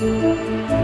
Música